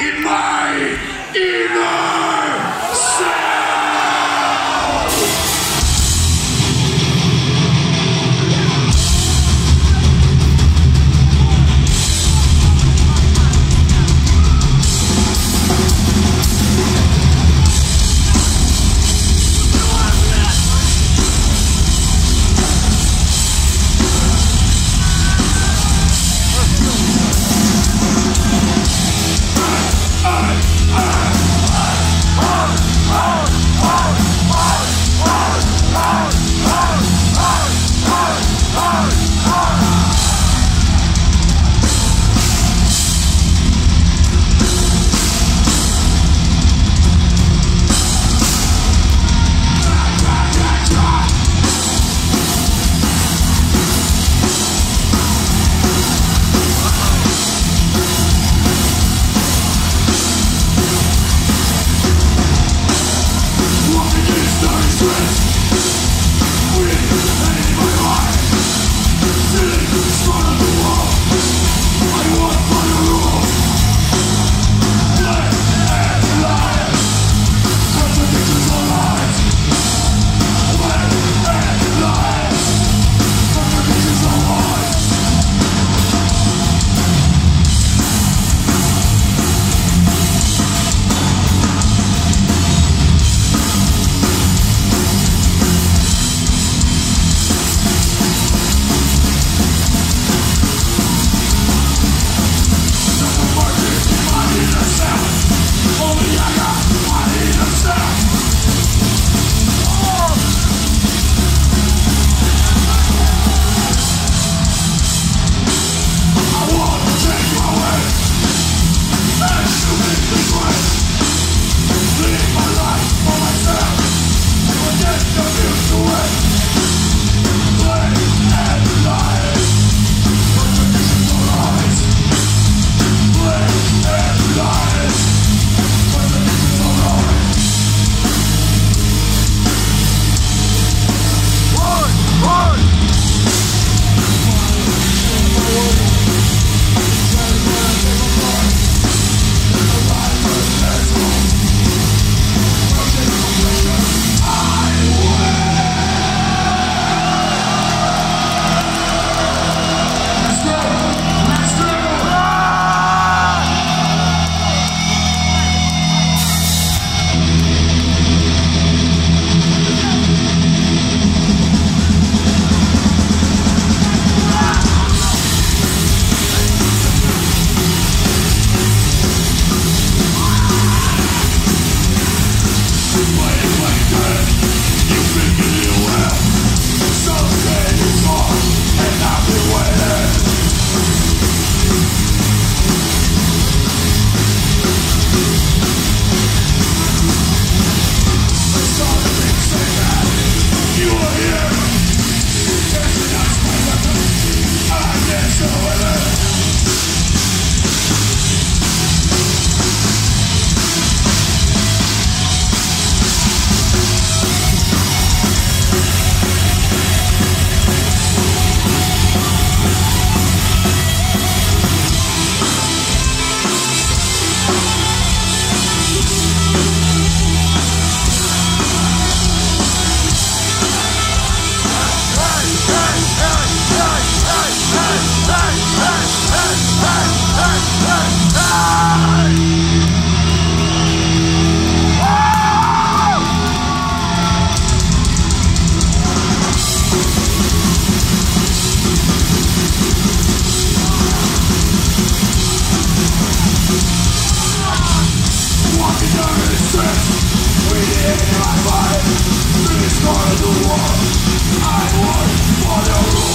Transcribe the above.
in my Let's go the one I want. for the